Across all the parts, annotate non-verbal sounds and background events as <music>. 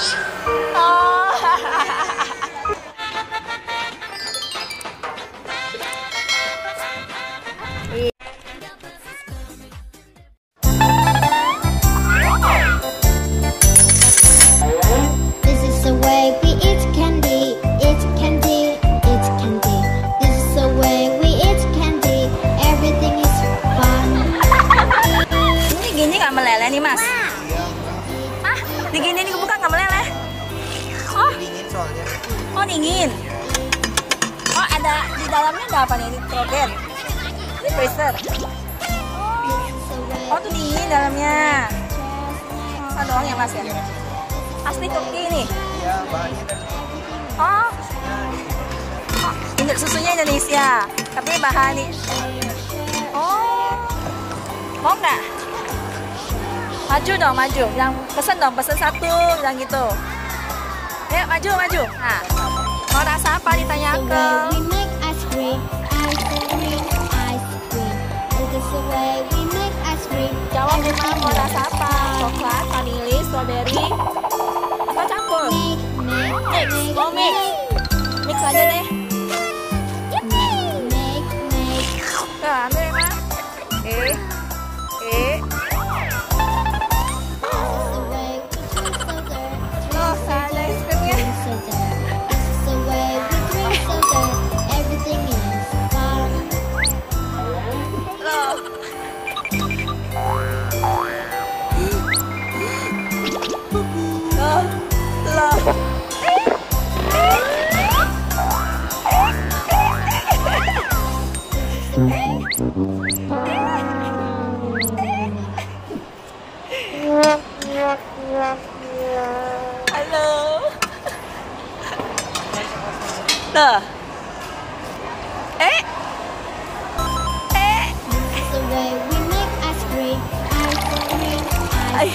us. Oh dingin. Oh ada di dalamnya ada apa nih? Nitrogen. Ini freezer. Oh tuh dingin dalamnya. Oh, doang ya mas ya? Asli Turki dari Oh. oh ini susunya Indonesia, tapi bahan ini. Oh. Mau nggak? Maju dong, maju. Yang pesen dong, pesen satu, yang gitu. Ayo maju, maju. Nah, mau rasa apa ditanya ke? we make ice cream, ice cream, ice cream. This is the way we make ice cream. Jawab mama mau rasa apa? Coklat, vanili, strawberry, atau campur? Mix, make, mau mix. Mix aja deh. Oh.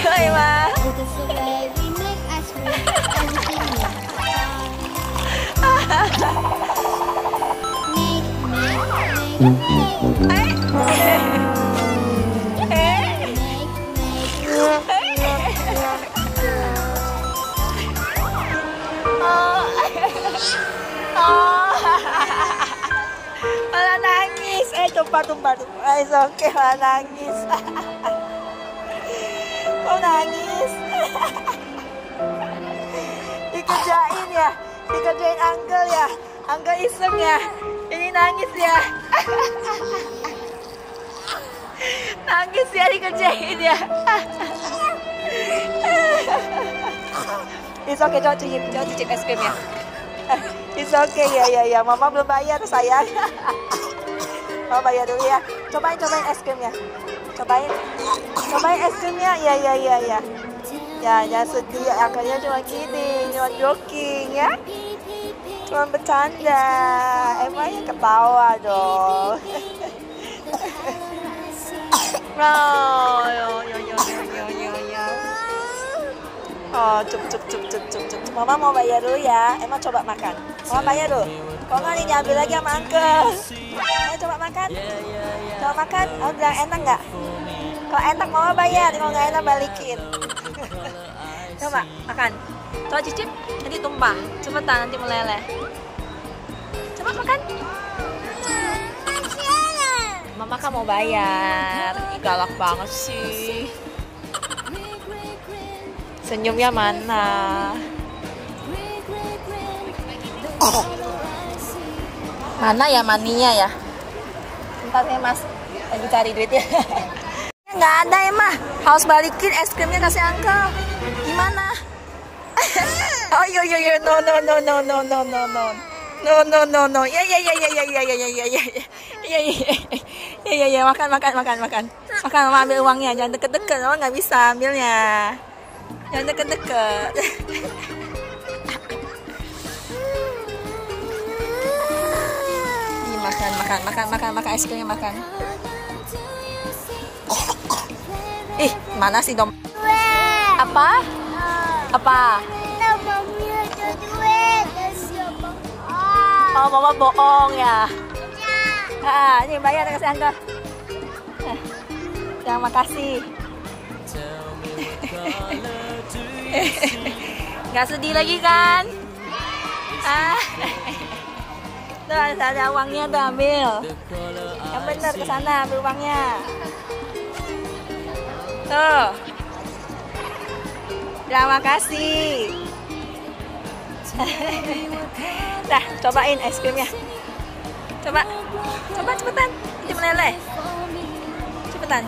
Oh. Malah nangis. Eh, tumpah, tumpah. Eh, it's okay, malah nangis. <laughs> Oh, nangis. Dikerjain ya. Dikerjain uncle ya. Uncle iseng ya. Ini nangis ya. Nangis ya dikerjain ya. It's okay, jangan cicip, jangan cicip es krim ya. It's okay, ya, ya, ya. Mama belum bayar, sayang. Mama bayar dulu ya. Cobain, cobain es krimnya. Cobain. Cobain es krimnya. Ya, ya, ya, ya. Ya, jangan sedih. Akhirnya cuma gini, cuma joking ya. Cuma bercanda. Emangnya ketawa dong. <laughs> Oh, yo, yo, yo, yo, yo, yo, yo. Oh, cup, cup, cup, cup, cup, cup. Mama mau bayar dulu ya. Emang coba makan. Mama bayar dulu. Kalau nggak nih diambil lagi sama uncle. Ayo coba makan. Coba makan. Oh, bilang enak nggak? Kalau enak mama bayar. Kalau nggak enak balikin. coba makan. Coba cicip. Nanti tumpah. Cepetan nanti meleleh. Coba makan. Mama kan mau bayar. Ih, galak banget sih. Senyumnya mana? Mana ya maninya ya? Bentar ya mas, lagi cari duitnya. <laughs> Nggak ada ya mah. Harus balikin es krimnya kasih uncle. Gimana? oh yo yo yo no no no no no no no no no no no no ya ya ya ya ya ya ya ya ya ya ya ya ya ya ya makan makan makan makan makan mama ambil uangnya jangan deket-deket mama nggak bisa ambilnya jangan deket-deket Ini makan makan makan makan makan es krimnya makan mana sih dom apa apa oh mama bohong ya ah ini bayar kasih angka Terima kasih. <laughs> Gak sedih lagi kan? Ah. Tuh ada, uangnya tuh ambil. Yang bener ke sana ambil uangnya. Tuh. Terima kasih. Dah, <laughs> cobain es krimnya. Coba. Coba cepetan. Ini meleleh. Cepetan.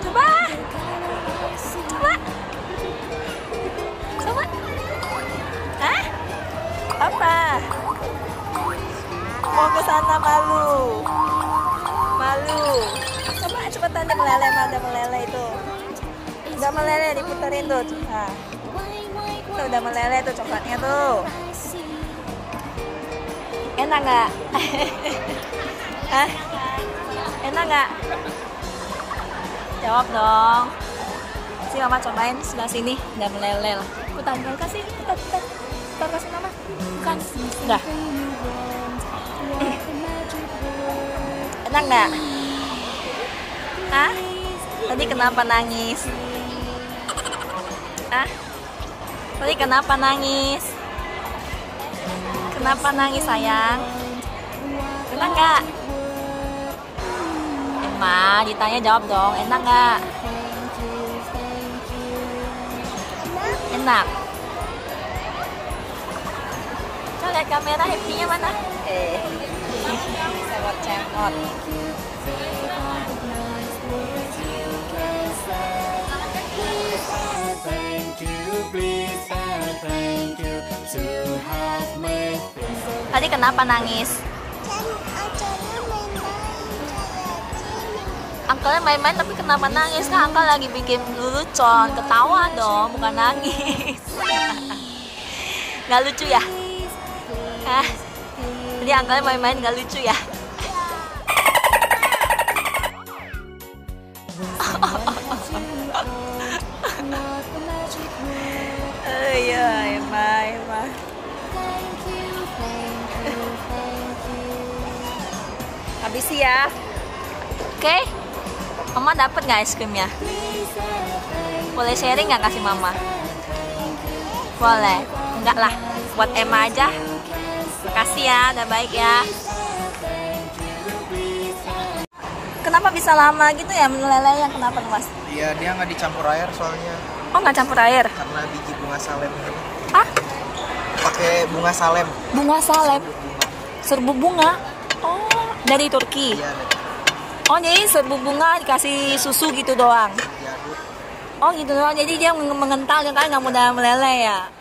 Coba. Coba. Coba. Hah? Apa? Mau ke sana. Malu. Dia meleleh, ada meleleh itu. Udah meleleh diputerin tuh. Nah. Tuh udah meleleh tuh coklatnya tuh. Enak nggak? <laughs> Hah? Enak nggak? Jawab dong. Si mama cobain sebelah sini, udah meleleh lah. Putar, putar kasih, putar, putar, putar kasih mama. Bukan, udah. Enak nggak? Hah? Tadi kenapa nangis? Hah? Tadi kenapa nangis? Kenapa nangis sayang? Enak nggak? Emma, ditanya jawab dong. Enak nggak? Enak. Coba lihat kamera happy-nya mana? Eh, <laughs> cemot-cemot. Please and thank you to have made this. Tadi kenapa nangis? Angkelnya main-main tapi kenapa nangis? Kan angkel lagi bikin lelucon, ketawa dong, bukan nangis. <laughs> Gak lucu ya? Hah? Jadi angkelnya main-main gak lucu ya? Oh <laughs> Habisi ya. Oke. Mama dapat nggak es krimnya? Boleh sharing nggak kasih mama? Boleh. Enggak lah. Buat Emma aja. Makasih ya, udah baik ya. Kenapa bisa lama gitu ya meleleh yang kenapa mas? Iya, dia nggak dicampur air soalnya Oh nggak campur air? karena biji bunga salem ini. Ah, Pakai bunga salem. bunga salep, Bunga. serbu bunga. Oh, dari Turki. Iya, Oh jadi serbu bunga dikasih susu gitu doang. diaduk. Oh gitu doang. Jadi dia mengental ya kan nggak mudah meleleh ya.